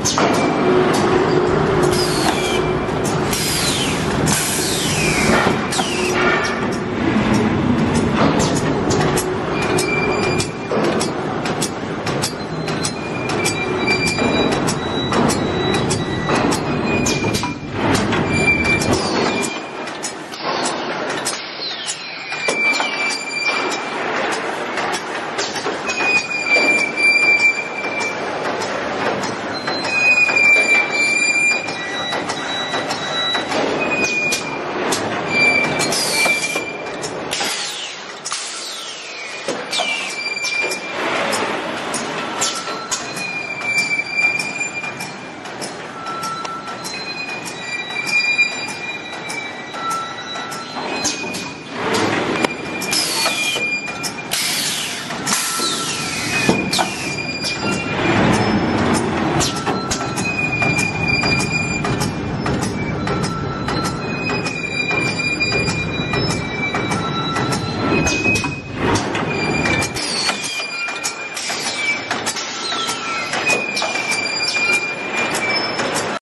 it's great. Bye.